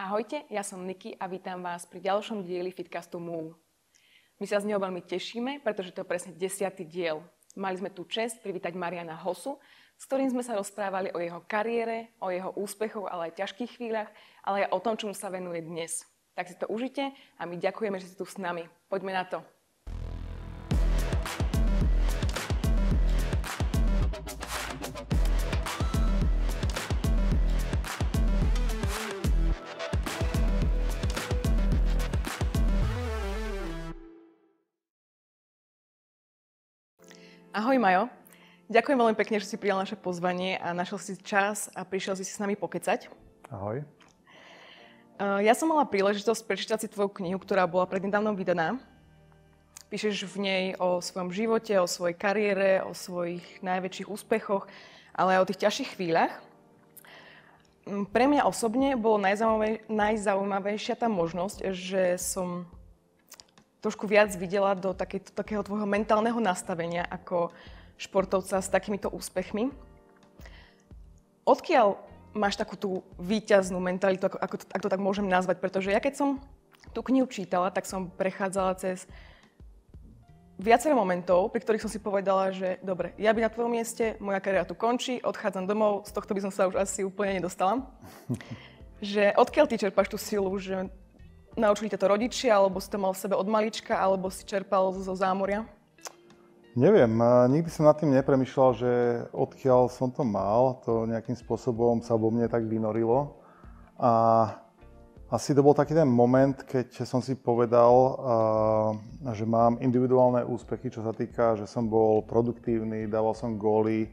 Ahojte, ja som Niky a vítam vás pri ďalšom dieli Fitcastu Move. My sa z neho veľmi tešíme, pretože to je presne desiatý diel. Mali sme tu čest privítať Mariana Hosu, s ktorým sme sa rozprávali o jeho kariére, o jeho úspechoch, ale aj ťažkých chvíľach, ale aj o tom, čomu sa venuje dnes. Tak si to užite a my ďakujeme, že ste tu s nami. Poďme na to. Ahoj Majo. Ďakujem veľmi pekne, že si prijal naše pozvanie a našiel si čas a prišiel si s nami pokecať. Ahoj. Ja som mala príležitosť prečítať si tvoju knihu, ktorá bola prednedávnom vydaná. Píšeš v nej o svojom živote, o svojej kariére, o svojich najväčších úspechoch, ale aj o tých ťažších chvíľach. Mm, pre mňa osobne bolo najzaujímavejšia tá možnosť, že som trošku viac videla do takéto, takého tvojho mentálneho nastavenia ako športovca s takýmito úspechmi. Odkiaľ máš takú tú výťaznú mentalitu, ako, ako ak to tak môžem nazvať? Pretože ja keď som tú knihu čítala, tak som prechádzala cez viacero momentov, pri ktorých som si povedala, že dobre, ja by na tvojom mieste, moja kariéra tu končí, odchádzam domov, z tohto by som sa už asi úplne nedostala. že odkiaľ ty čerpáš tú silu, že Naučili ťa to rodičia, alebo si to mal v sebe od malička, alebo si čerpal zo zámoria? Neviem, nikdy som nad tým nepremýšľal, že odkiaľ som to mal, to nejakým spôsobom sa vo mne tak vynorilo. A asi to bol taký ten moment, keď som si povedal, že mám individuálne úspechy, čo sa týka, že som bol produktívny, dával som góly,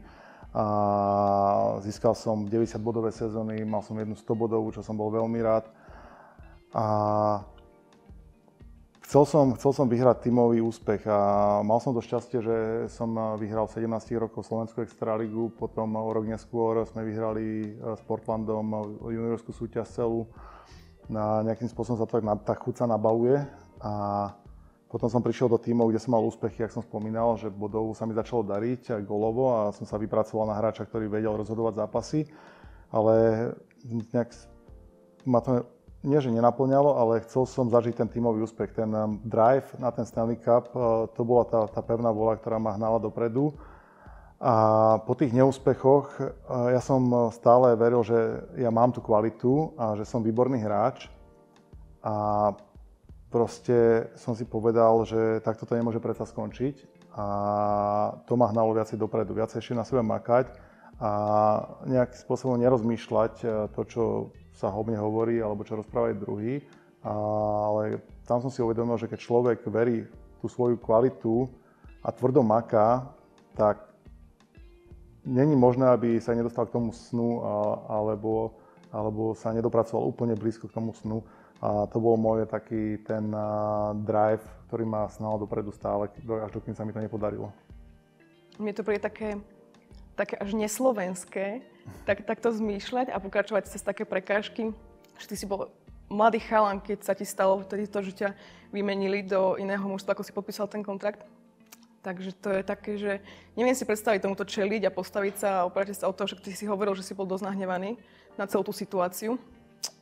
a získal som 90 bodové sezóny, mal som jednu 100 bodovú, čo som bol veľmi rád. A chcel som, chcel som vyhrať tímový úspech a mal som to šťastie, že som vyhral v 17 rokov Slovenskú extraligu, potom o rok neskôr sme vyhrali e, s Portlandom juniorskú súťaž celú. Na nejakým spôsobom sa to tak, tá chuť nabaluje a potom som prišiel do tímov, kde som mal úspechy, ako som spomínal, že bodov sa mi začalo dariť aj golovo a som sa vypracoval na hráča, ktorý vedel rozhodovať zápasy, ale nejak ma to nie, že nenaplňalo, ale chcel som zažiť ten tímový úspech. Ten um, drive na ten Stanley Cup, uh, to bola tá, tá pevná vola, ktorá ma hnala dopredu. A po tých neúspechoch uh, ja som uh, stále veril, že ja mám tú kvalitu a že som výborný hráč. A proste som si povedal, že takto to nemôže predsa skončiť. A to ma hnalo viacej dopredu, viacej ešte na sebe makať a nejakým spôsobom nerozmýšľať to, čo sa o mne hovorí alebo čo rozprávajú druhý. Ale tam som si uvedomil, že keď človek verí tú svoju kvalitu a tvrdo maká, tak není možné, aby sa nedostal k tomu snu alebo, alebo sa nedopracoval úplne blízko k tomu snu. A to bol môj taký ten drive, ktorý ma snal dopredu stále, až dokým sa mi to nepodarilo. Mne to príde také také až neslovenské, tak, takto zmýšľať a pokračovať cez také prekážky, že ty si bol mladý chalan, keď sa ti stalo vtedy to, že ťa vymenili do iného mužstva, ako si podpísal ten kontrakt. Takže to je také, že neviem si predstaviť tomuto čeliť a postaviť sa a oprať sa o to, že ty si hovoril, že si bol dosť nahnevaný na celú tú situáciu.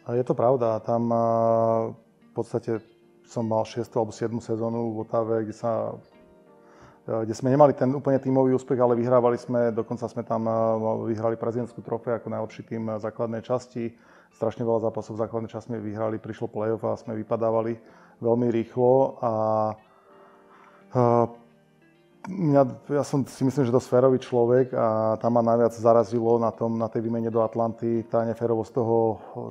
Je to pravda. Tam v podstate som mal 6. alebo 7. sezónu v Otave, kde sa Eh, kde sme nemali ten úplne tímový úspech, ale vyhrávali sme, dokonca sme tam eh, vyhrali prezidentskú trofej ako najlepší tým eh, základnej časti. Strašne veľa zápasov v základnej časti sme vyhrali, prišlo play-off a sme vypadávali veľmi rýchlo a Mňa, ja som si myslím, že to sférový človek a tam ma najviac zarazilo na, tom, na tej výmene do Atlanty tá neférovosť toho,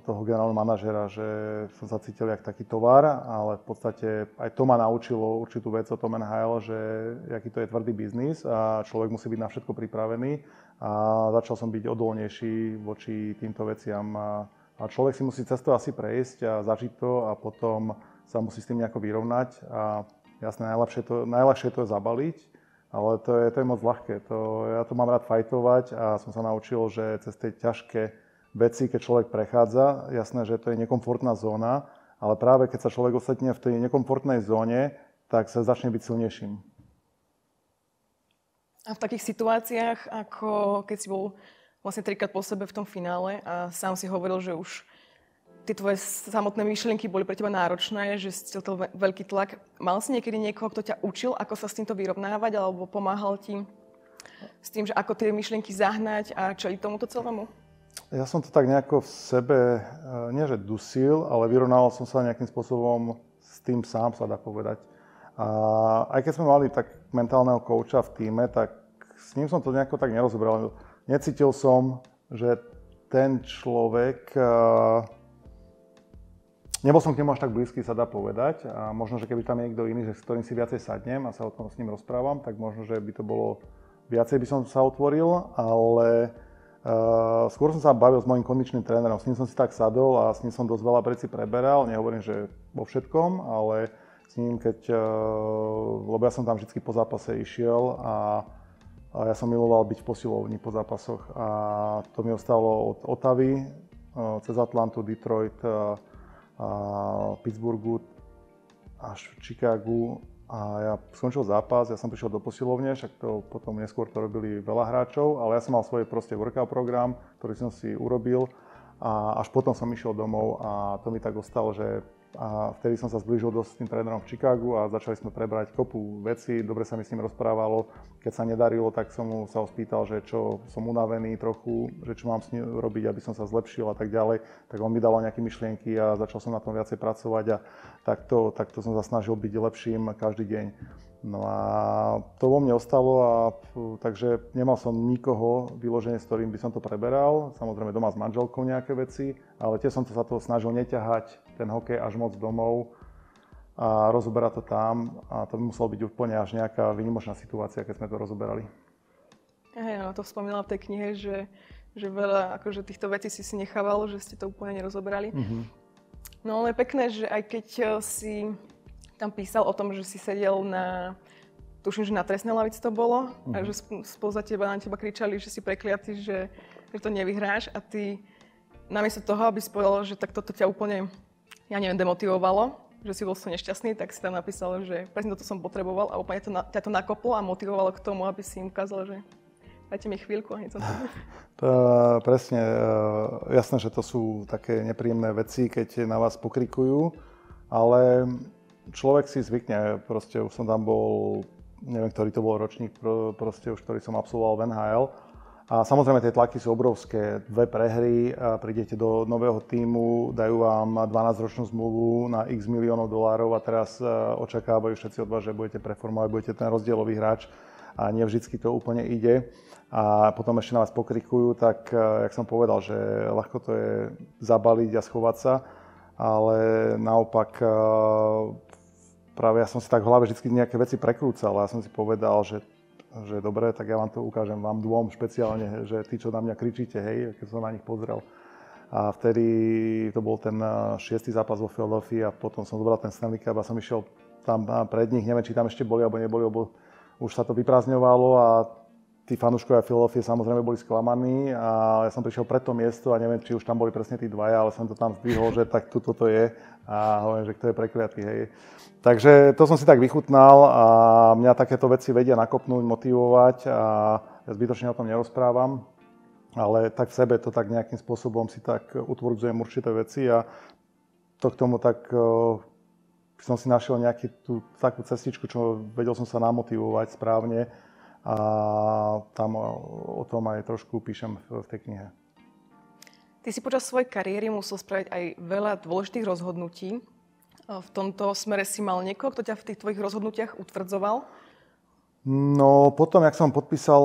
toho generálneho manažera, že som sa cítil jak taký tovar, ale v podstate aj to ma naučilo určitú vec o tom NHL, že aký to je tvrdý biznis a človek musí byť na všetko pripravený a začal som byť odolnejší voči týmto veciam. A, a človek si musí cez to asi prejsť a zažiť to a potom sa musí s tým nejako vyrovnať a jasné, najlepšie to, najľahšie to je zabaliť, ale to je, to je moc ľahké. To, ja to mám rád fajtovať a som sa naučil, že cez tie ťažké veci, keď človek prechádza, jasné, že to je nekomfortná zóna, ale práve keď sa človek osetne v tej nekomfortnej zóne, tak sa začne byť silnejším. A v takých situáciách, ako keď si bol vlastne trikrát po sebe v tom finále a sám si hovoril, že už tie tvoje samotné myšlienky boli pre teba náročné, že si to veľký tlak. Mal si niekedy niekoho, kto ťa učil, ako sa s týmto vyrovnávať, alebo pomáhal ti s tým, že ako tie myšlienky zahnať a čeliť tomuto celému? Ja som to tak nejako v sebe, e, nie že dusil, ale vyrovnával som sa nejakým spôsobom s tým sám, sa dá povedať. A aj keď sme mali tak mentálneho kouča v týme, tak s ním som to nejako tak nerozobral. Necítil som, že ten človek Nebol som k nemu až tak blízky, sa dá povedať. A možno, že keby tam je niekto iný, že s ktorým si viacej sadnem a sa o tom s ním rozprávam, tak možno, že by to bolo viacej by som sa otvoril, ale uh, skôr som sa bavil s mojim kondičným trénerom. S ním som si tak sadol a s ním som dosť veľa vecí preberal. Nehovorím, že vo všetkom, ale s ním, keď, uh, lebo ja som tam vždy po zápase išiel a, a ja som miloval byť v posilovni po zápasoch a to mi ostalo od Otavy uh, cez Atlantu, Detroit, a Pittsburghu až v Chicagu. A ja skončil zápas, ja som prišiel do posilovne, však to potom neskôr to robili veľa hráčov, ale ja som mal svoj proste workout program, ktorý som si urobil a až potom som išiel domov a to mi tak ostalo, že a vtedy som sa zblížil dosť s tým trénerom v Chicagu a začali sme prebrať kopu veci, dobre sa mi s ním rozprávalo. Keď sa nedarilo, tak som mu sa spýtal, že čo som unavený trochu, že čo mám s ním robiť, aby som sa zlepšil a tak ďalej. Tak on mi dal nejaké myšlienky a začal som na tom viacej pracovať a takto, takto som sa snažil byť lepším každý deň. No a to vo mne ostalo a takže nemal som nikoho vyloženie, s ktorým by som to preberal. Samozrejme doma s manželkou nejaké veci, ale tiež som to sa toho snažil neťahať ten hokej až moc domov a rozoberať to tam a to by muselo byť úplne až nejaká výnimočná situácia, keď sme to rozoberali. Hej, no to spomínala v tej knihe, že, že veľa akože týchto vecí si si nechával, že ste to úplne nerozoberali. Mm-hmm. No ale pekné, že aj keď eh, si tam písal o tom, že si sedel na, tuším, že na trestnej lavici to bolo, mm. a mhm. že spolu za teba na teba kričali, že si prekliatý, že, že to nevyhráš a ty namiesto toho, aby si povedal, že tak toto ťa úplne, ja neviem, demotivovalo, že si bol so nešťastný, tak si tam napísal, že presne toto som potreboval a úplne to na, ťa to nakoplo a motivovalo k tomu, aby si im ukázal, že dajte mi chvíľku a som to... Presne, e, jasné, že to sú také nepríjemné veci, keď na vás pokrikujú, ale človek si zvykne, proste už som tam bol, neviem, ktorý to bol ročník, proste už ktorý som absolvoval v NHL. A samozrejme tie tlaky sú obrovské. Dve prehry, a prídete do nového týmu, dajú vám 12-ročnú zmluvu na x miliónov dolárov a teraz e, očakávajú všetci od vás, že budete preformovať, budete ten rozdielový hráč a nie vždycky to úplne ide. A potom ešte na vás pokrikujú, tak, e, jak som povedal, že ľahko to je zabaliť a schovať sa, ale naopak e, práve ja som si tak v hlave vždy nejaké veci prekrúcal a ja som si povedal, že, že dobre, tak ja vám to ukážem, vám dvom špeciálne, že tí, čo na mňa kričíte, hej, keď som na nich pozrel. A vtedy to bol ten eh, šiestý zápas vo Philadelphia a potom som zobral ten Stanley Cup a som išiel tam pred nich, neviem, či tam ešte boli alebo neboli, lebo už sa to vyprázdňovalo a tí fanúškovia Filadelfie samozrejme boli sklamaní a ja som prišiel pred to miesto a neviem, či už tam boli presne tí dvaja, ale som to tam zdvihol, že tak tu toto je a hovorím, že kto je prekliatý, hej. Takže to som si tak vychutnal a mňa takéto veci vedia nakopnúť, motivovať a ja zbytočne o tom nerozprávam, ale tak v sebe to tak nejakým spôsobom si tak utvrdzujem určité veci a to k tomu tak som si našiel nejakú takú cestičku, čo vedel som sa namotivovať správne a tam o tom aj trošku píšem v, tej knihe. Ty si počas svojej kariéry musel spraviť aj veľa dôležitých rozhodnutí. V tomto smere si mal niekoho, kto ťa v tých tvojich rozhodnutiach utvrdzoval? No potom, jak som podpísal,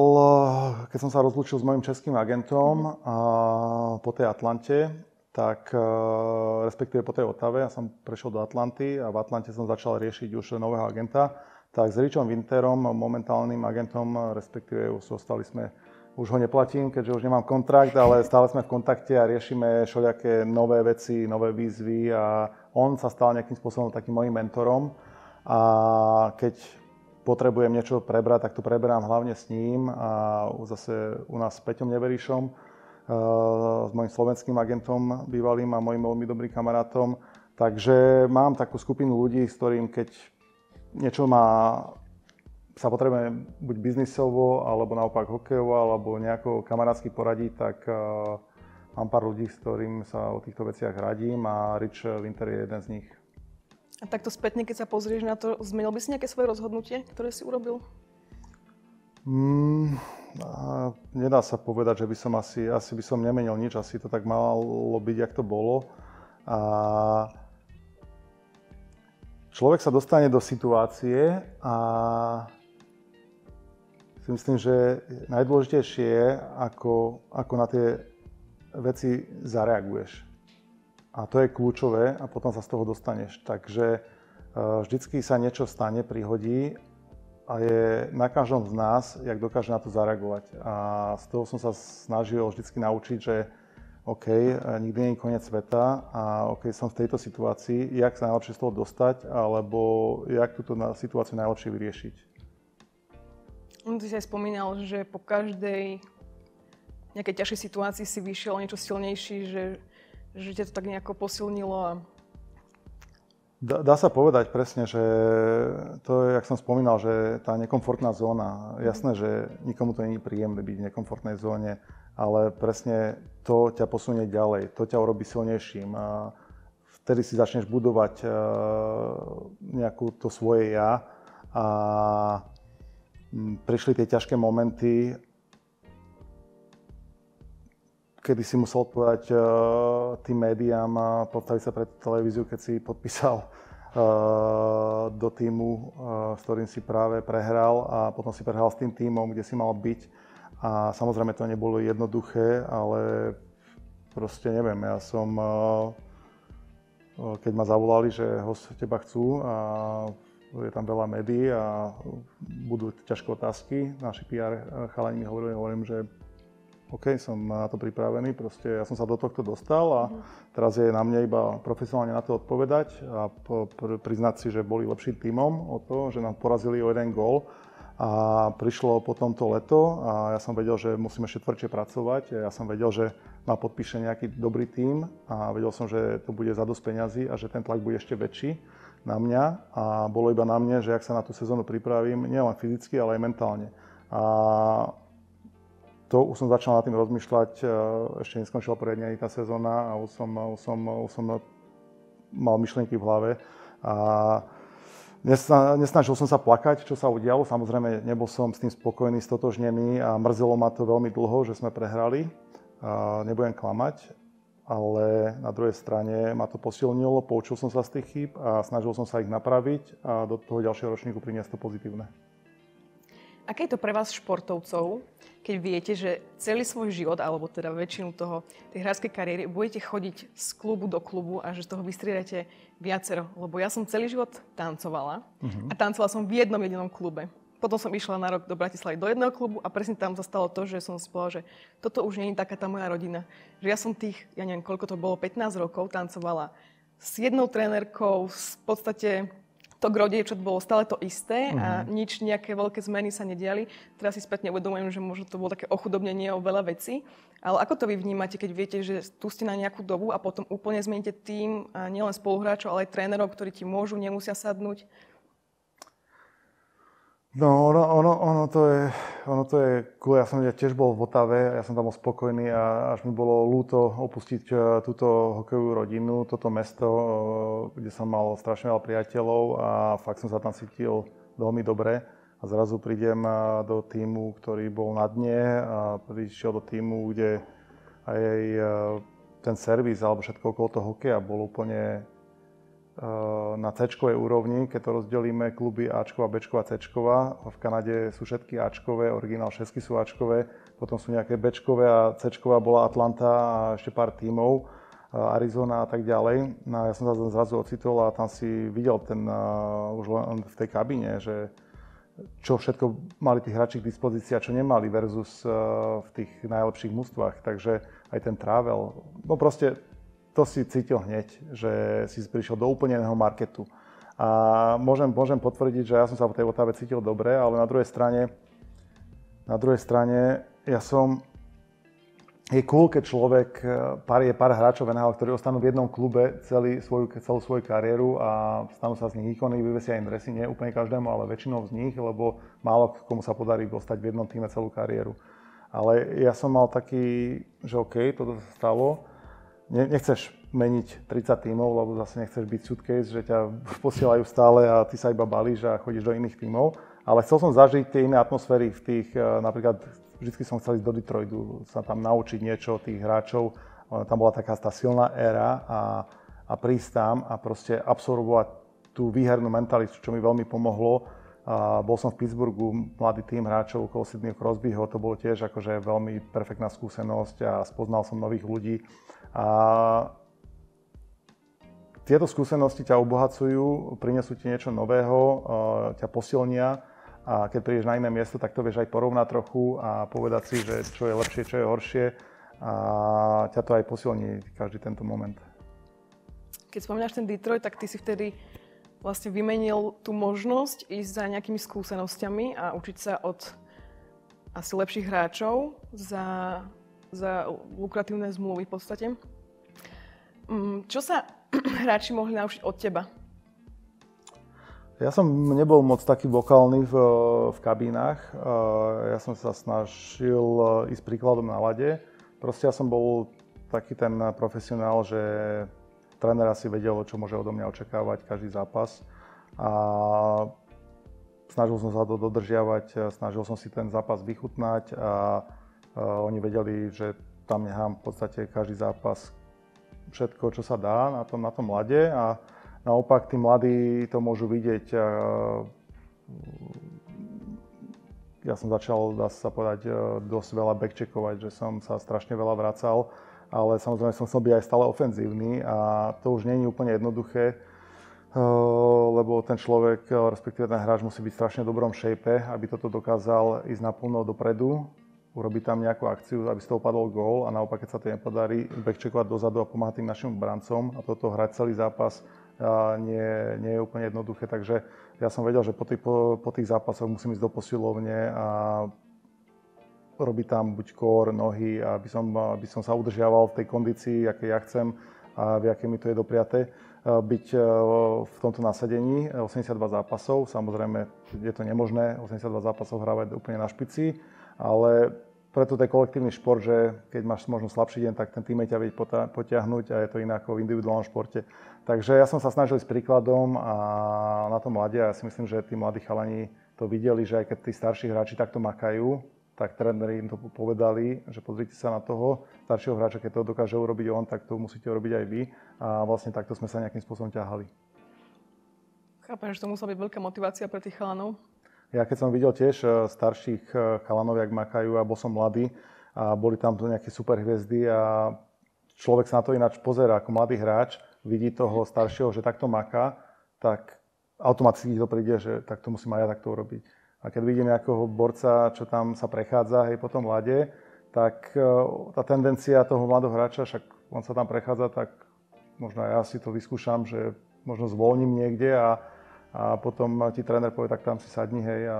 keď som sa rozlúčil s mojim českým agentom a po tej Atlante, tak respektíve po tej Otave, ja som prešiel do Atlanty a v Atlante som začal riešiť už nového agenta tak s Richom Winterom, momentálnym agentom, respektíve už ostali sme, už ho neplatím, keďže už nemám kontrakt, ale stále sme v kontakte a riešime všelijaké nové veci, nové výzvy a on sa stal nejakým spôsobom takým mojim mentorom a keď potrebujem niečo prebrať, tak to preberám hlavne s ním a zase u nás s Peťom Neverišom, eh, s mojim slovenským agentom bývalým a mojim veľmi dobrým kamarátom. Takže mám takú skupinu ľudí, s ktorým keď niečo má, sa potrebujeme buď biznisovo, alebo naopak hokejovo, alebo nejako kamarátsky poradiť, tak, eh, mám pár ľudí, s ktorým sa o týchto veciach radím a Rich Winter je jeden z nich. A takto spätne, keď sa pozrieš na to, zmenil by si nejaké svoje rozhodnutie, ktoré si urobil? Mm, nedá sa povedať, že by som asi, asi by som nemenil nič, asi to tak malo byť, jak to bolo. A človek sa dostane do situácie a si myslím, že najdôležitejšie je, ako, ako na tie veci zareaguješ. A to je kľúčové a potom sa z toho dostaneš. Takže e, vždycky sa niečo stane, prihodí a je na každom z nás, jak dokáže na to zareagovať. A z toho som sa snažil vždycky naučiť, že OK, e, nikdy nie je koniec sveta a OK, som v tejto situácii, jak sa najlepšie z toho dostať, alebo jak túto situáciu najlepšie vyriešiť. No, ty si aj spomínal, že po každej nejakej ťažšej situácii si vyšiel niečo silnejší, že že ťa to tak nejako posilnilo a Dá, dá sa povedať presne, že to je, jak som spomínal, že tá nekomfortná zóna, jasné, že nikomu to nie je príjemné byť v nekomfortnej zóne, ale presne to ťa posunie ďalej, to ťa urobí silnejším a vtedy si začneš budovať uh, nejakú to svoje ja a prišli tie ťažké momenty kedy si musel odpovedať uh, tým médiám a postaviť sa pred televíziu, keď si podpísal uh, do týmu, s ktorým si práve prehral a potom si prehral s tým týmom, kde si mal byť. A samozrejme to nebolo jednoduché, ale proste neviem, ja som, uh, keď ma zavolali, že ho teba chcú a je tam veľa médií a budú ťažké otázky. Naši PR chalani mi hovorili, hovorím, že OK, som na to pripravený, proste ja som sa do tohto dostal a teraz je na mne iba profesionálne na to odpovedať a priznať si, že boli lepším tímom o to, že nám porazili o jeden gól a prišlo potom to leto a ja som vedel, že musím ešte tvrdšie pracovať. Ja som vedel, že ma podpíše nejaký dobrý tím a vedel som, že to bude za dosť peňazí a že ten tlak bude ešte väčší na mňa a bolo iba na mne, že ak sa na tú sezónu pripravím, nielen fyzicky, ale aj mentálne. A to už som začal nad tým rozmýšľať, e, ešte neskončila poriadne ani tá sezóna a už som, už som, už som mal myšlienky v hlave. A nesnažil som sa plakať, čo sa udialo. Samozrejme, nebol som s tým spokojný, stotožnený a mrzelo ma to veľmi dlho, že sme prehrali. Nebudem klamať, ale na druhej strane ma to posilnilo, poučil som sa z tých chýb a snažil som sa ich napraviť a do toho ďalšieho ročníku priniesť to pozitívne. Aké je to pre vás športovcov, keď viete, že celý svoj život, alebo teda väčšinu toho, tej hráčskej kariéry, budete chodiť z klubu do klubu a že z toho vystriedate viacero? Lebo ja som celý život tancovala uh-huh. a tancovala som v jednom jedinom klube. Potom som išla na rok do Bratislavy do jedného klubu a presne tam zastalo to, že som si povedala, že toto už nie je taká tá moja rodina. Že ja som tých, ja neviem, koľko to bolo, 15 rokov tancovala s jednou trénerkou, v podstate to gro dievčat bolo stále to isté a mhm. nič, nejaké veľké zmeny sa nediali. Teraz si spätne uvedomujem, že možno to bolo také ochudobnenie o veľa vecí. Ale ako to vy vnímate, keď viete, že tu ste na nejakú dobu a potom úplne zmeníte tým nielen spoluhráčov, ale aj trénerov, ktorí ti môžu, nemusia sadnúť? No, ono, ono, ono, to je, ono to je cool. Ja som ja tiež bol v Otave, ja som tam bol spokojný a až mi bolo ľúto opustiť e, túto hokejovú rodinu, toto mesto, e, kde som mal strašne veľa priateľov a fakt som sa tam cítil veľmi dobre. A zrazu prídem e, do týmu, ktorý bol na dne a prišiel do týmu, kde aj ten servis alebo všetko okolo toho hokeja bol úplne na c úrovni, keď to rozdelíme kluby Ačko a Bčko a Cčková. V Kanade sú všetky Ačkové, originál všetky sú Ačkové, potom sú nejaké Bčkové a Cčková bola Atlanta a ešte pár tímov, Arizona a tak ďalej. No ja som sa zrazu ocitol a tam si videl ten, uh, už len v tej kabíne, že čo všetko mali tí hráči k dispozícii a čo nemali versus uh, v tých najlepších mústvách. Takže aj ten travel, no proste to si cítil hneď, že si prišiel do úplne iného marketu. A môžem, môžem potvrdiť, že ja som sa v tej Otave cítil dobre, ale na druhej strane, na druhej strane ja som, je cool, keď človek, pár, je pár hráčov NHL, ktorí ostanú v jednom klube celý svoju, celú svoju kariéru a stanú sa z nich ikony, vyvesia im dresy, nie úplne každému, ale väčšinou z nich, lebo málo komu sa podarí dostať v jednom týme celú kariéru. Ale ja som mal taký, že OK, toto sa stalo. Nechceš meniť 30 tímov, lebo zase nechceš byť suitcase, že ťa posielajú stále a ty sa iba balíš a chodíš do iných tímov. Ale chcel som zažiť tie iné atmosféry v tých, eh, napríklad vždy som chcel ísť do Detroitu, sa tam naučiť niečo od tých hráčov. Tam bola taká tá silná éra a, a prísť tam a proste absorbovať tú výhernú mentalitu, čo mi veľmi pomohlo a bol som v Pittsburghu, mladý tým hráčov okolo Sydneyho Crosbyho, to bolo tiež akože veľmi perfektná skúsenosť a spoznal som nových ľudí. A tieto skúsenosti ťa obohacujú, prinesú ti niečo nového, ťa posilnia a keď prídeš na iné miesto, tak to vieš aj porovnať trochu a povedať si, že čo je lepšie, čo je horšie a ťa to aj posilní každý tento moment. Keď spomínaš ten Detroit, tak ty si vtedy vlastne vymenil tú možnosť ísť za nejakými skúsenosťami a učiť sa od asi lepších hráčov za, za lukratívne zmluvy v podstate. Mm, čo sa hráči mohli naučiť od teba? Ja som nebol moc taký vokálny v, v kabínach. Ja som sa snažil ísť príkladom na lade. Proste ja som bol taký ten profesionál, že tréner asi vedel, čo môže odo mňa očakávať každý zápas. A snažil som sa to dodržiavať, snažil som si ten zápas vychutnať a, oni vedeli, že tam nechám v podstate každý zápas všetko, čo sa dá na tom, na tom lade a naopak tí mladí to môžu vidieť. Ja som začal, dá sa povedať, dosť veľa backcheckovať, že som sa strašne veľa vracal ale samozrejme som chcel byť aj stále ofenzívny a to už nie je úplne jednoduché, eh, lebo ten človek, respektíve ten hráč musí byť strašne dobrom shape, aby toto dokázal ísť naplno dopredu, urobiť tam nejakú akciu, aby z toho padol gól a naopak, keď sa to nepodarí, backcheckovať dozadu a pomáhať tým našim brancom a toto hrať celý zápas nie, nie je úplne jednoduché. Takže ja som vedel, že po tých, po, po tých zápasoch musím ísť do posilovne a robiť tam buď kór, nohy, aby som, aby som sa udržiaval v tej kondícii, aké ja chcem a v aké mi to je dopriaté byť v tomto nasadení 82 zápasov. Samozrejme, je to nemožné 82 zápasov hrávať úplne na špici, ale preto to je kolektívny šport, že keď máš možno slabší deň, tak ten tým ťa vie potiahnuť a je to iné ako v individuálnom športe. Takže ja som sa snažil s príkladom a na tom mladí a ja si myslím, že tí mladí chalani to videli, že aj keď tí starší hráči takto makajú, tak tréneri im to povedali, že pozrite sa na toho staršieho hráča, keď to dokáže urobiť on, tak to musíte urobiť aj vy. A vlastne takto sme sa nejakým spôsobom ťahali. Chápem, že to musela byť veľká motivácia pre tých chalanov. Ja keď som videl tiež e, starších e, chalanov, jak makajú, a bol som mladý, a boli tam tu nejaké super hviezdy a človek sa na to ináč pozera ako mladý hráč, vidí toho staršieho, že takto maká, tak automaticky to príde, že takto musím aj ja takto urobiť. A keď vidím nejakého borca, čo tam sa prechádza hej, po tom ľade, tak e, tá tendencia toho mladého hráča, však on sa tam prechádza, tak možno ja si to vyskúšam, že možno zvolním niekde a, a potom ti tréner povie, tak tam si sadni, hej, a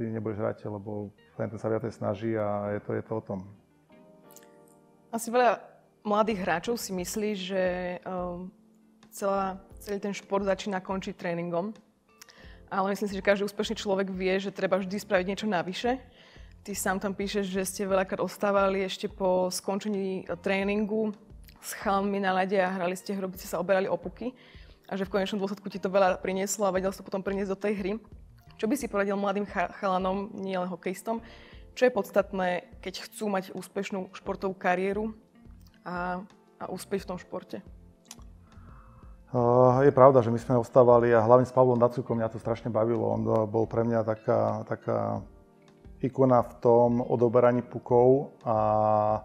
ty nebudeš hrať, lebo ten sa viacej snaží a je to, je to o tom. Asi veľa mladých hráčov si myslí, že um, celá, celý ten šport začína končiť tréningom ale myslím si, že každý úspešný človek vie, že treba vždy spraviť niečo navyše. Ty sám tam píšeš, že ste veľakrát ostávali ešte po skončení tréningu s chalmi na lade a hrali ste ste sa oberali o puky a že v konečnom dôsledku ti to veľa prinieslo a vedel si to potom priniesť do tej hry. Čo by si poradil mladým chalanom, nielen hokejistom, čo je podstatné, keď chcú mať úspešnú športovú kariéru a, a úspech v tom športe? Je pravda, že my sme ostávali a hlavne s Pavlom Dacukom mňa to strašne bavilo. On bol pre mňa taká, taká ikona v tom odoberaní pukov a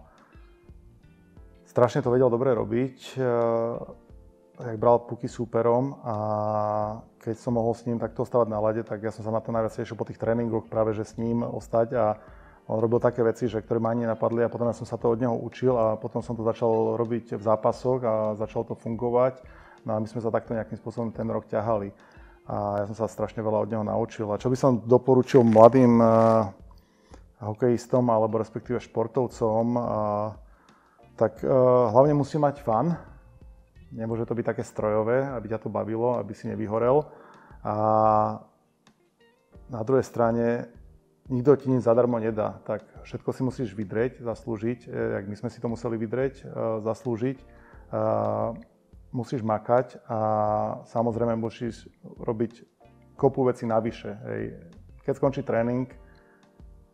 strašne to vedel dobre robiť. Jak bral puky súperom a keď som mohol s ním takto ostávať na lade, tak ja som sa na to najviac tešil po tých tréningoch práve, že s ním ostať a on robil také veci, že, ktoré ma ani napadli a potom ja som sa to od neho učil a potom som to začal robiť v zápasoch a začalo to fungovať No a my sme sa takto nejakým spôsobom ten rok ťahali. A ja som sa strašne veľa od neho naučil. A čo by som doporučil mladým uh, hokejistom alebo respektíve športovcom, uh, tak uh, hlavne musí mať fan. Nemôže to byť také strojové, aby ťa to bavilo, aby si nevyhorel. A na druhej strane nikto ti nič zadarmo nedá, tak všetko si musíš vydreť, zaslúžiť, jak my sme si to museli vydreť, zaslúžiť. Musíš makať a samozrejme musíš robiť kopu veci navyše. Hej. Keď skončí tréning,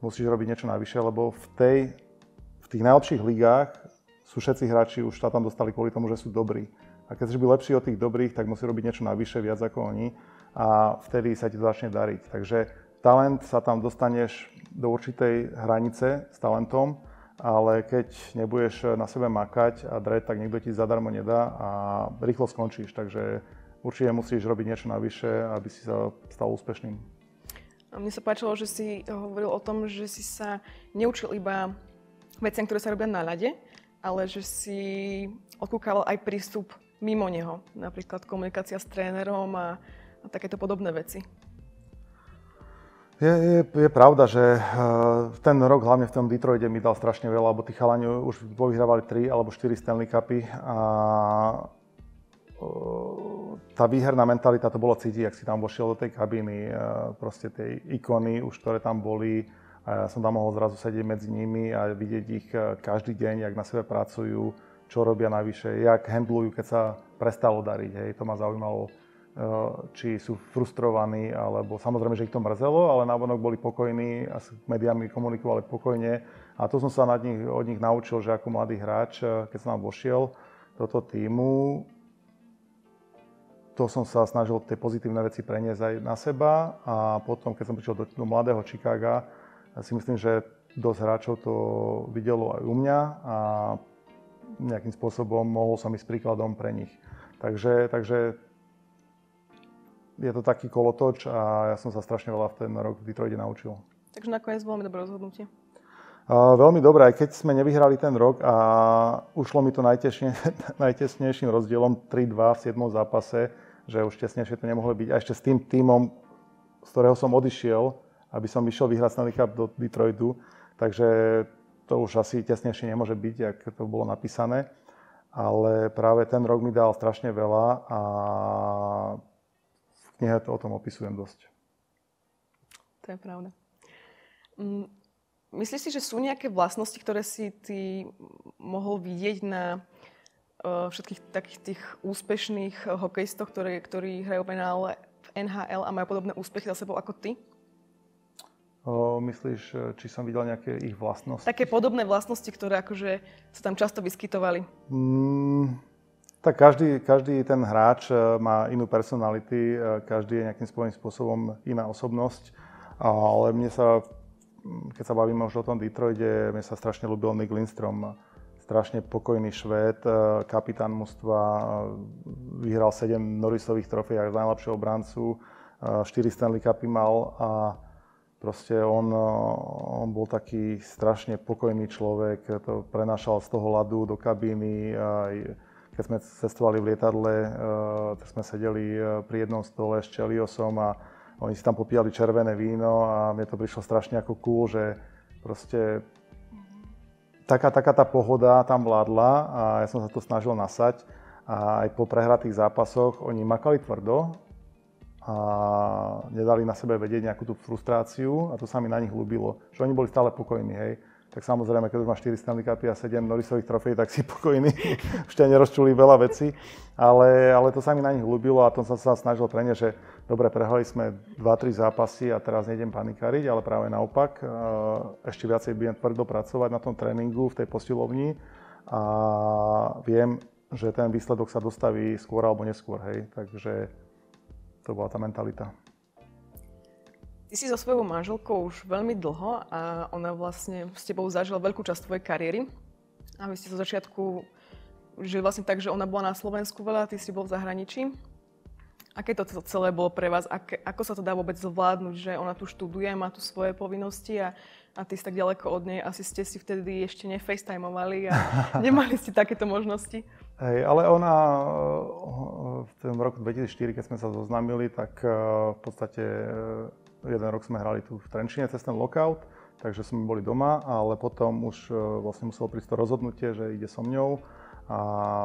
musíš robiť niečo navyše, lebo v, tej, v tých najlepších ligách sú všetci hráči už tam dostali kvôli tomu, že sú dobrí. A keď chceš byť lepší od tých dobrých, tak musí robiť niečo navyše, viac ako oni a vtedy sa ti to začne dariť. Takže talent sa tam dostaneš do určitej hranice s talentom, ale keď nebudeš na sebe makať a dreť, tak niekto ti zadarmo nedá a rýchlo skončíš. Takže určite musíš robiť niečo navyše, aby si sa stal úspešným. A mne sa páčilo, že si hovoril o tom, že si sa neučil iba veciam, ktoré sa robia na ľade, ale že si odkúkal aj prístup mimo neho, napríklad komunikácia s trénerom a, a takéto podobné veci. Je, je, je pravda, že uh, ten rok hlavne v tom Detroite mi dal strašne veľa, lebo tí chalani už vyhrávali 3 alebo 4 Stanley Cupy a tá výherná mentalita, to bolo cítiť, ak si tam vošiel do tej kabíny, proste tie ikony už, ktoré tam boli, a ja som tam mohol zrazu sedieť medzi nimi a vidieť ich každý deň, jak na sebe pracujú, čo robia navyše, jak handlujú, keď sa prestalo dariť. Hej. To ma zaujímalo, či sú frustrovaní, alebo samozrejme, že ich to mrzelo, ale návonok boli pokojní a s médiami komunikovali pokojne. A to som sa od nich, od nich naučil, že ako mladý hráč, keď som tam vošiel toho týmu, to som sa snažil tie pozitívne veci preniesť aj na seba a potom, keď som prišiel do, do mladého Chicaga, si myslím, že dosť hráčov to videlo aj u mňa a nejakým spôsobom mohol som ísť príkladom pre nich. Takže, takže je to taký kolotoč a ja som sa strašne veľa v ten rok v Detroite naučil. Takže nakoniec veľmi dobré rozhodnutie. Uh, veľmi dobré, aj keď sme nevyhrali ten rok a ušlo mi to najtesne, najtesnejším rozdielom 3-2 v 7. zápase, že už tesnejšie to nemohlo byť. A ešte s tým týmom, z ktorého som odišiel, aby som išiel vyhrať Stanley Cup do Detroitu. Takže to už asi tesnejšie nemôže byť, ak to bolo napísané. Ale práve ten rok mi dal strašne veľa a v knihe to o tom opisujem dosť. To je pravda. Mm, myslíš si, že sú nejaké vlastnosti, ktoré si ty mohol vidieť na všetkých takých tých úspešných hokejistov, ktorí, ktorí hrajú NHL, v NHL a majú podobné úspechy za sebou ako ty? Myslíš, e, či som videl nejaké ich vlastnosti? Také podobné vlastnosti, ktoré akože sa tam často vyskytovali. Mm, tak každý, každý ten hráč e, má inú personality, e, každý je nejakým svojím spôsobom iná osobnosť, ale mne sa, keď sa bavíme už o tom Detroite, mne sa strašne ľúbil Nick Lindstrom strašne pokojný Švéd, kapitán mužstva, vyhral 7 Norrisových trofej za najlepšieho obrancu, 4 e, Stanley Cupy mal a proste on, on bol taký strašne pokojný človek, to prenášal z toho ľadu do kabíny, keď sme cestovali v lietadle, tak sme sedeli pri jednom stole s Čeliosom a oni si tam popíjali červené víno a mne to prišlo strašne ako cool, že proste taká, taká tá pohoda tam vládla a ja som sa to snažil nasať. A aj po prehratých zápasoch oni makali tvrdo a nedali na sebe vedieť nejakú tú frustráciu a to sa mi na nich ľúbilo. Že oni boli stále pokojní, hej tak samozrejme, keď už máš 4 Stanley Cupy a 7 Norrisových trofej, tak si pokojný, už ťa nerozčuli veľa vecí, ale, ale to sa mi na nich ľúbilo a to som sa snažil preniesť, že dobre, prehrali sme 2-3 zápasy a teraz nejdem panikáriť, ale práve naopak, e, ešte viacej budem tvrdo pracovať na tom tréningu v tej posilovni a viem, že ten výsledok sa dostaví skôr alebo neskôr, hej, takže to bola tá mentalita. Ty si so svojou manželkou už veľmi dlho a ona vlastne s tebou zažila veľkú časť tvojej kariéry. A vy ste zo začiatku žili vlastne tak, že ona bola na Slovensku veľa, ty si bol v zahraničí. Aké to celé bolo pre vás? Aké, ako sa to dá vôbec zvládnuť, že ona tu študuje, má tu svoje povinnosti a, a ty si tak ďaleko od nej. Asi ste si vtedy ešte nefacetimovali a nemali ste takéto možnosti. Hej, ale ona v tom roku 2004, keď sme sa zoznámili, tak eh, v podstate Jeden rok sme hrali tu v Trenčine cez ten lockout, takže sme boli doma, ale potom už vlastne muselo prísť to rozhodnutie, že ide so mňou a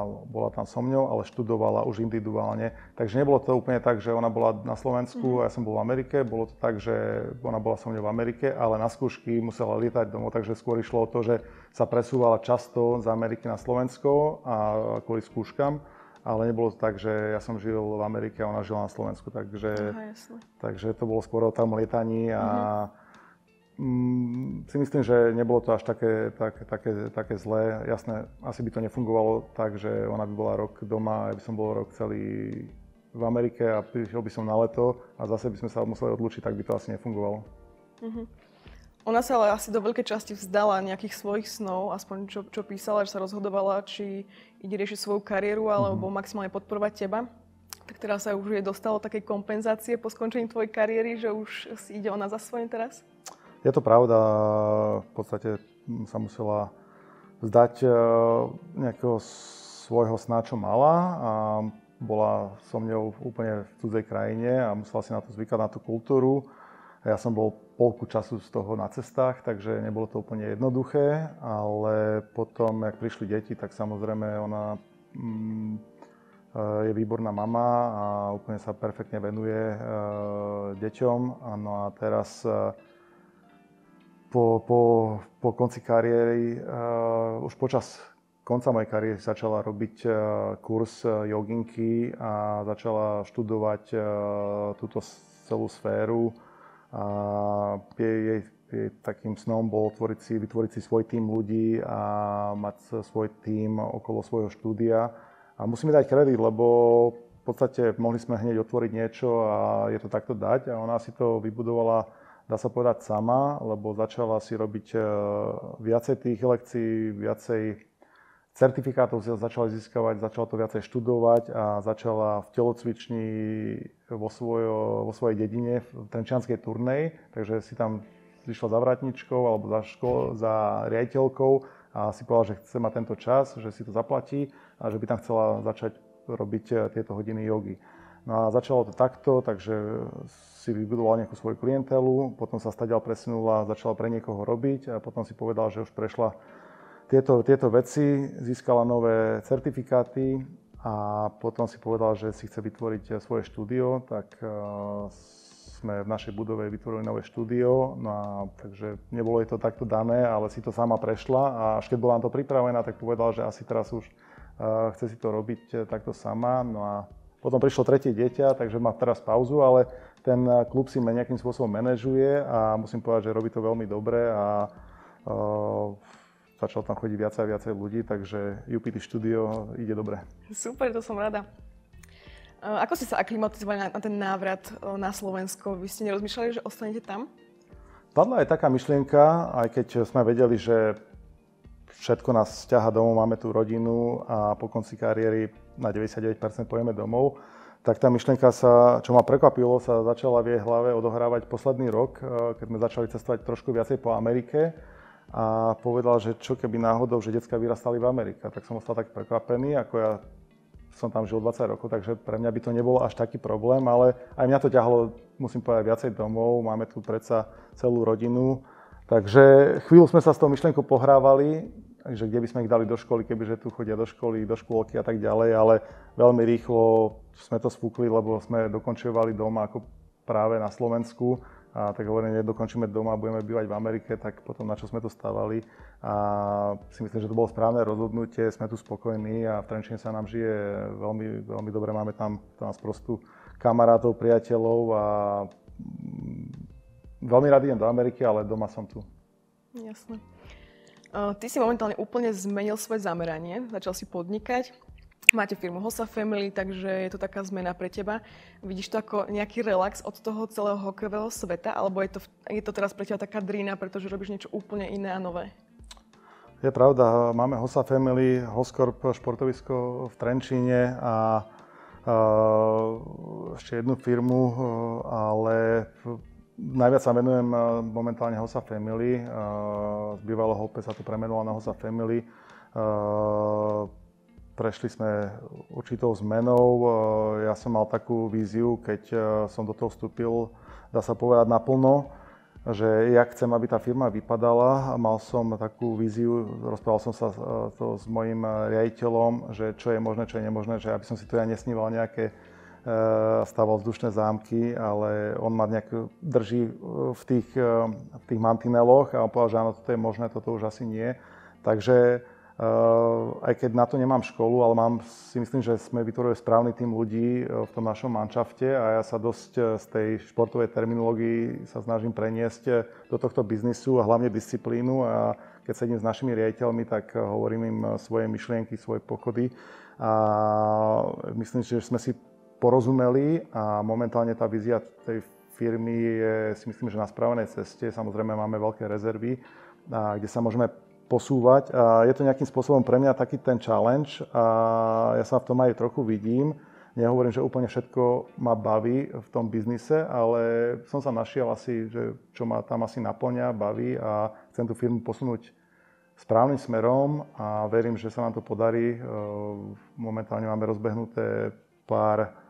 bola tam so mňou, ale študovala už individuálne. Takže nebolo to úplne tak, že ona bola na Slovensku a ja som bol v Amerike. Bolo to tak, že ona bola so mnou v Amerike, ale na skúšky musela lietať domov, takže skôr išlo o to, že sa presúvala často z Ameriky na Slovensko a kvôli skúškam. Ale nebolo to tak, že ja som žil v Amerike a ona žila na Slovensku, takže, Aha, takže to bolo skôr o tom lietaní a mm-hmm Mm, si myslím, že nebolo to až také, tak, také, také zlé. Jasné, asi by to nefungovalo tak, že ona by bola rok doma a ja by som bol rok celý v Amerike a prišiel by som na leto a zase by sme sa museli odlučiť, tak by to asi nefungovalo. Uh-huh. Ona sa ale asi do veľkej časti vzdala nejakých svojich snov, aspoň čo, čo písala, že sa rozhodovala, či ide riešiť svoju kariéru alebo uh-huh. maximálne podporovať teba. Tak teraz sa už je dostalo také kompenzácie po skončení tvojej kariéry, že už si ide ona za svojím teraz? Je to pravda, v podstate sa musela vzdať e, nejakého svojho sna, čo mala a bola so mňou úplne v cudzej krajine a musela si na to zvykať, na tú kultúru. Ja som bol polku času z toho na cestách, takže nebolo to úplne jednoduché, ale potom, jak prišli deti, tak samozrejme ona mm, e, je výborná mama a úplne sa perfektne venuje e, deťom. No a teraz po, po, po konci kariéry, uh, už počas konca mojej kariéry začala robiť uh, kurz uh, joginky a začala študovať uh, túto celú sféru. A jej, jej, jej takým snom bol tvoriť si, vytvoriť si svoj tým ľudí a mať svoj tým okolo svojho štúdia. A musíme dať kredit, lebo v podstate mohli sme hneď otvoriť niečo a je to takto dať. A ona si to vybudovala dá sa povedať sama, lebo začala si robiť e, viacej tých lekcií, viacej certifikátov začala získavať, začala to viacej študovať a začala v telocvični vo, svojo, vo svojej dedine v Trenčianskej turnej, takže si tam išla za vratničkou alebo za, ško- za riaditeľkou a si povedala, že chce mať tento čas, že si to zaplatí a že by tam chcela začať robiť e, tieto hodiny jogy. No a začalo to takto, takže si vybudoval nejakú svoju klientelu, potom sa stadiaľ presunula, začala pre niekoho robiť a potom si povedal, že už prešla tieto, tieto veci, získala nové certifikáty a potom si povedal, že si chce vytvoriť svoje štúdio, tak uh, sme v našej budove vytvorili nové štúdio, no a takže nebolo jej to takto dané, ale si to sama prešla a až keď bola na to pripravená, tak povedal, že asi teraz už uh, chce si to robiť uh, takto sama, no a potom prišlo tretie dieťa, takže má teraz pauzu, ale ten klub si nejakým spôsobom manažuje a musím povedať, že robí to veľmi dobre a uh, začal tam chodiť viacej a viacej ľudí, takže UPT štúdio ide dobre. Super, to som rada. Ako ste sa aklimatizovali na, ten návrat na Slovensko? Vy ste nerozmýšľali, že ostanete tam? Padla aj taká myšlienka, aj keď sme vedeli, že všetko nás ťaha domov, máme tú rodinu a po konci kariéry na 99% pojeme domov, tak tá myšlienka sa, čo ma prekvapilo, sa začala v jej hlave odohrávať posledný rok, eh, keď sme začali cestovať trošku viacej po Amerike a povedal, že čo keby náhodou, že detská vyrastali v Amerike. Tak som ostal tak prekvapený, ako ja som tam žil 20 rokov, takže pre mňa by to nebolo až taký problém, ale aj mňa to ťahlo, musím povedať, viacej domov, máme tu predsa celú rodinu. Takže chvíľu sme sa s tou myšlienkou pohrávali, že kde by sme ich dali do školy, kebyže tu chodia do školy, do škôlky a tak ďalej, ale veľmi rýchlo sme to spúkli, lebo sme dokončovali doma ako práve na Slovensku a tak hovorím, nedokončíme doma, budeme bývať v Amerike, tak potom na čo sme to stávali. A si myslím, že to bolo správne rozhodnutie, sme tu spokojní a v Trenčine sa nám žije veľmi, veľmi dobre. Máme tam, tam prostu kamarátov, priateľov a mm, veľmi rád idem do Ameriky, ale doma som tu. Jasné. Ty si momentálne úplne zmenil svoje zameranie, začal si podnikať. Máte firmu Hossa Family, takže je to taká zmena pre teba. Vidíš to ako nejaký relax od toho celého hokejového sveta, alebo je to, je to teraz pre teba taká drína, pretože robíš niečo úplne iné a nové? Je pravda, máme Hossa Family, Hoskorp športovisko v Trenčíne a uh, ešte jednu firmu, uh, ale Najviac sa venujem eh, momentálne Hosa Family. Eh, z bývalého Hope sa to premenovalo na Hosa Family. Eh, prešli sme určitou zmenou. Ja som mal takú víziu, keď som do toho vstúpil, dá sa povedať naplno, že ja chcem, aby tá firma vypadala. Mal som takú víziu, rozprával som sa to s mojim riaditeľom, že čo je možné, čo je nemožné, že aby som si to ja nesníval nejaké staval vzdušné zámky, ale on ma nejak drží v tých, v tých mantineloch a on povedal, že áno, toto je možné, toto už asi nie. Takže aj keď na to nemám školu, ale mám, si myslím, že sme vytvorili správny tým ľudí v tom našom manšafte a ja sa dosť z tej športovej terminológii sa snažím preniesť do tohto biznisu a hlavne disciplínu a keď sedím s našimi riaditeľmi, tak hovorím im svoje myšlienky, svoje pochody a myslím že sme si porozumeli a momentálne tá vízia tej firmy je si myslím, že na správnej ceste. Samozrejme máme veľké rezervy, kde sa môžeme posúvať. Je to nejakým spôsobom pre mňa taký ten challenge a ja sa v tom aj trochu vidím. Nehovorím, že úplne všetko ma baví v tom biznise, ale som sa našiel asi, že čo ma tam asi naplňa, baví a chcem tú firmu posunúť správnym smerom a verím, že sa nám to podarí. Momentálne máme rozbehnuté pár,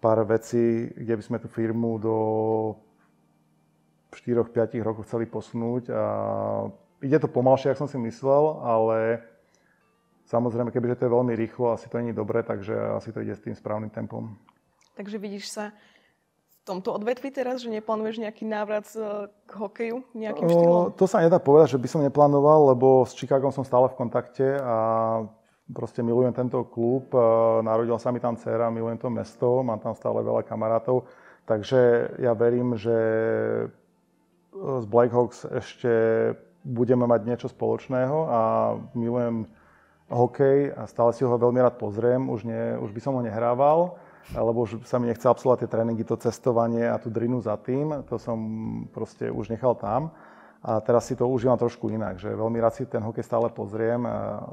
pár vecí, kde by sme tú firmu do 4-5 rokov chceli posunúť a ide to pomalšie, ako som si myslel, ale samozrejme, kebyže to je veľmi rýchlo, asi to není dobre, takže asi to ide s tým správnym tempom. Takže vidíš sa v tomto odvetvi teraz, že neplánuješ nejaký návrat k hokeju nejakým štýlom? To sa nedá povedať, že by som neplánoval, lebo s Chicagom som stále v kontakte a proste milujem tento klub. Narodila sa mi tam dcera, milujem to mesto, mám tam stále veľa kamarátov. Takže ja verím, že z Blackhawks ešte budeme mať niečo spoločného a milujem hokej a stále si ho veľmi rád pozriem. Už, nie, už by som ho nehrával, lebo už sa mi nechce absolvovať tie tréningy, to cestovanie a tú drinu za tým. To som proste už nechal tam. A teraz si to užívam trošku inak, že veľmi rád si ten hokej stále pozriem.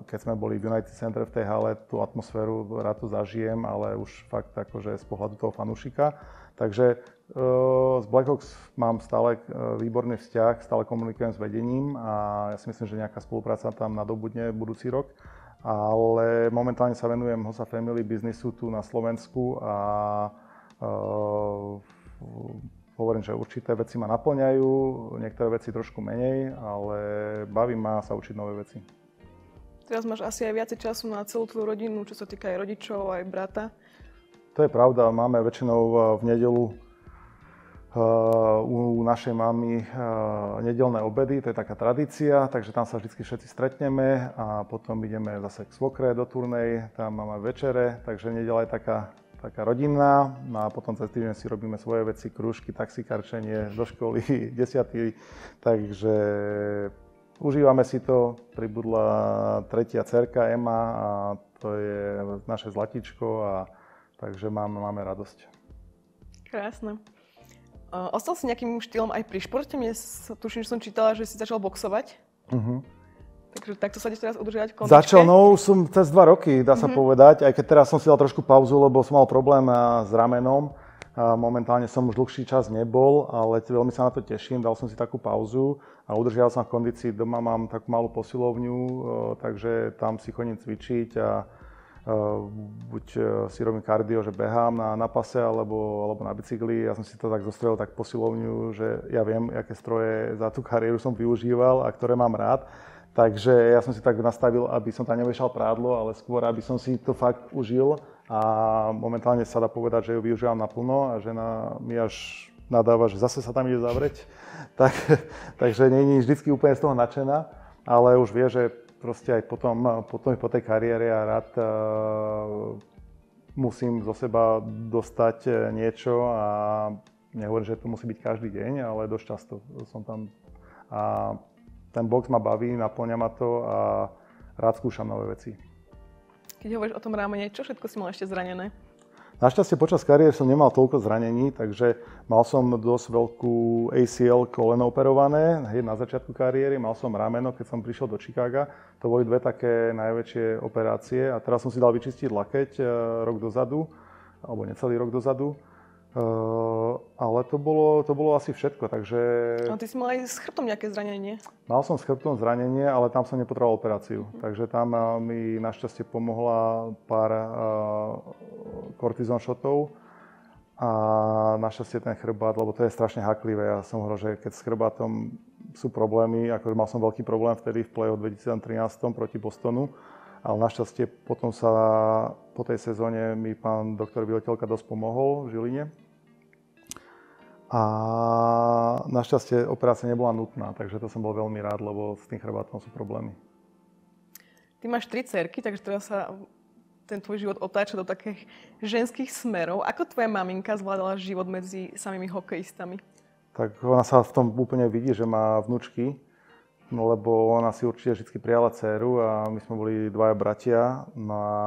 Keď sme boli v United Center v tej hale, tú atmosféru rád to zažijem, ale už fakt akože z pohľadu toho fanúšika. Takže z eh, Blackhawks mám stále eh, výborný vzťah, stále komunikujem s vedením a ja si myslím, že nejaká spolupráca tam nadobudne budúci rok. Ale momentálne sa venujem Hosa Family biznisu tu na Slovensku a uh, hovorím, že určité veci ma naplňajú, niektoré veci trošku menej, ale baví ma sa učiť nové veci. Teraz máš asi aj viacej času na celú tvoju rodinu, čo sa týka aj rodičov, aj brata. To je pravda, máme väčšinou eh, v nedelu eh, u našej mamy eh, nedelné obedy, to je taká tradícia, takže tam sa vždy všetci stretneme a potom ideme zase k svokre do turnej, tam máme večere, takže nedela je taká, taká rodinná no a potom cez týždeň si robíme svoje veci, krúžky, taxikarčenie, do školy, desiatý, takže užívame si to, pribudla tretia cerka Ema a to je naše zlatičko a takže máme, máme radosť. Krásne. Ostal si nejakým štýlom aj pri športe? Mne tuším, že som čítala, že si začal boxovať. Uh-huh. Takže takto sa ideš teraz udržiavať v Začal, no som cez dva roky, dá sa uh-huh. povedať. Aj keď teraz som si dal trošku pauzu, lebo som mal problém s ramenom. Momentálne som už dlhší čas nebol, ale veľmi sa na to teším. Dal som si takú pauzu a udržiaval som v kondícii. Doma mám takú malú posilovňu, takže tam si chodím cvičiť a Eh, buď eh, si robím kardio, že behám na, na pase alebo, alebo na bicykli. Ja som si to tak zostrelil tak posilovňu, že ja viem, aké stroje za tú kariéru som využíval a ktoré mám rád. Takže ja som si tak nastavil, aby som tam nevešal prádlo, ale skôr, aby som si to fakt užil a momentálne sa dá povedať, že ju využívam naplno a žena mi až nadáva, že zase sa tam ide zavrieť. Tak, takže nie je vždy úplne z toho nadšená, ale už vie, že proste aj potom, potom po tej kariére a rád uh, musím zo seba dostať e, niečo a nehovorím, že to musí byť každý deň, ale dosť často som tam a ten box ma baví, naplňa ma to a rád skúšam nové veci. Keď hovoríš o tom rámene, čo všetko si mal ešte zranené? Našťastie počas kariéry som nemal toľko zranení, takže mal som dosť veľkú ACL koleno operované hej, na začiatku kariéry, mal som rameno, keď som prišiel do Chicaga. To boli dve také najväčšie operácie a teraz som si dal vyčistiť lakeť e, rok dozadu, alebo necelý rok dozadu. Uh, ale to bolo, to bolo asi všetko, takže... No ty si mal aj s chrbtom nejaké zranenie? Mal som s chrbtom zranenie, ale tam som nepotreboval operáciu. Mm. Takže tam uh, mi našťastie pomohla pár uh, kortizón šotov a našťastie ten chrbát, lebo to je strašne haklivé. Ja som hovoril, že keď s chrbátom sú problémy, ako mal som veľký problém vtedy v play-off 2013 proti Bostonu, ale našťastie potom sa po tej sezóne mi pán doktor Vyletelka dosť pomohol v Žiline. A našťastie operácia nebola nutná, takže to som bol veľmi rád, lebo s tým chrbátom sú problémy. Ty máš tri cerky, takže teraz sa ten tvoj život otáča do takých ženských smerov. Ako tvoja maminka zvládala život medzi samými hokejistami? Tak ona sa v tom úplne vidí, že má vnúčky, no lebo ona si určite vždy prijala dceru a my sme boli dvaja bratia. No a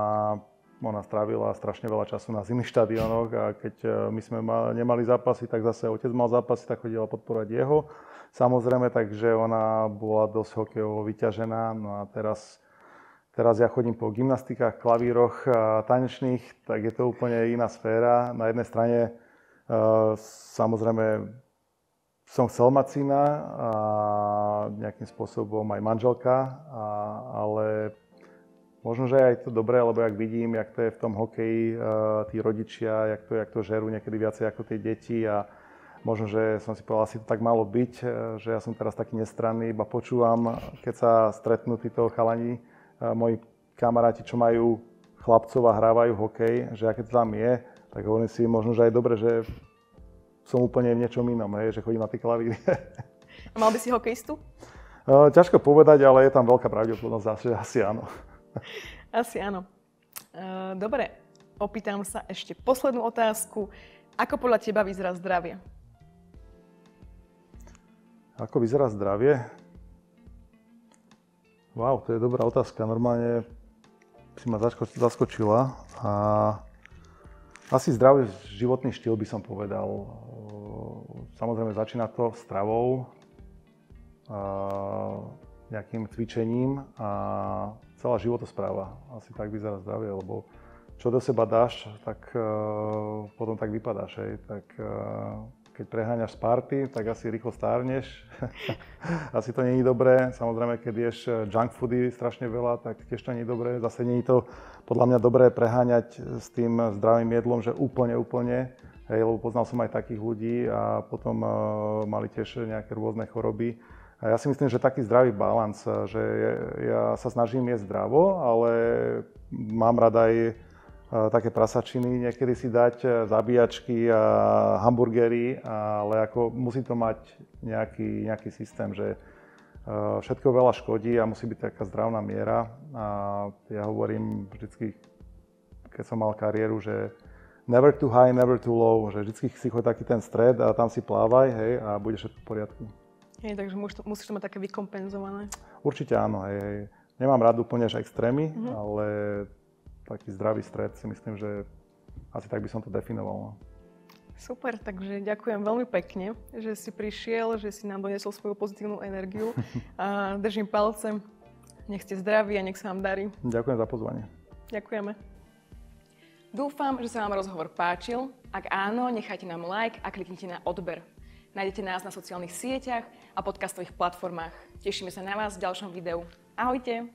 ona strávila strašne veľa času na zimných štadionoch a keď e, my sme nemali zápasy, tak zase otec mal zápasy, tak chodila podporovať jeho. Samozrejme, takže ona bola dosť hokejovo vyťažená. No a teraz Teraz ja chodím po gymnastikách, klavíroch, tanečných, tak je to úplne iná sféra. Na jednej strane e, samozrejme som chcel mať syna a nejakým spôsobom aj manželka, a, ale možno, že aj to dobré, lebo jak vidím, jak to je v tom hokeji, e, tí rodičia, jak to, jak to žerú niekedy viacej ako tie deti a možno, že som si povedal, asi to tak malo byť, e, že ja som teraz taký nestranný, iba počúvam, keď sa stretnú títo chalani, moji kamaráti, čo majú chlapcov a hrávajú hokej, že aké to tam je, tak hovorím si možno, že aj dobre, že som úplne v niečom inom, hej, že chodím na tie klavíry. A mal by si hokejistu? Ťažko povedať, ale je tam veľká pravdepodobnosť, že asi áno. Asi áno. Dobre, opýtam sa ešte poslednú otázku. Ako podľa teba vyzerá zdravie? Ako vyzerá zdravie? Wow, to je dobrá otázka. Normálne si ma zaskočila. A asi zdravý životný štýl by som povedal. Samozrejme začína to stravou, nejakým cvičením a celá životospráva. Asi tak vyzerá zdravie, lebo čo do seba dáš, tak potom tak vypadáš. Hej. Tak keď preháňaš party, tak asi rýchlo stárneš. asi to není dobré. Samozrejme, keď ješ eh, junk foody strašne veľa, tak tiež to je dobré. Zase je to podľa mňa dobré preháňať s tým zdravým jedlom, že úplne, úplne. Hej, lebo poznal som aj takých ľudí a potom uh, mali tiež nejaké rôzne choroby. A ja si myslím, že taký zdravý balans, že ja sa snažím jesť zdravo, ale mám rada aj také prasačiny niekedy si dať, e, zabíjačky a hamburgery, ale ako musí to mať nejaký, nejaký systém, že všetko veľa škodí a musí byť taká zdravná miera. A ja hovorím vždycky, keď som mal kariéru, že never too high, never too low, že vždycky si choď taký ten stred a tam si plávaj, hej, a bude všetko v poriadku. Hej, takže musíš to, musíš to mať také vykompenzované. Určite áno, hej, hej. Nemám rád úplne až extrémy, mm-hmm. ale taký zdravý stred si myslím, že asi tak by som to definoval. No. Super, takže ďakujem veľmi pekne, že si prišiel, že si nám doniesol svoju pozitívnu energiu a držím palcem. Nech ste zdraví a nech sa vám darí. Ďakujem za pozvanie. Ďakujeme. Dúfam, že sa vám rozhovor páčil. Ak áno, nechajte nám like a kliknite na odber. Nájdete nás na sociálnych sieťach a podcastových platformách. Tešíme sa na vás v ďalšom videu. Ahojte!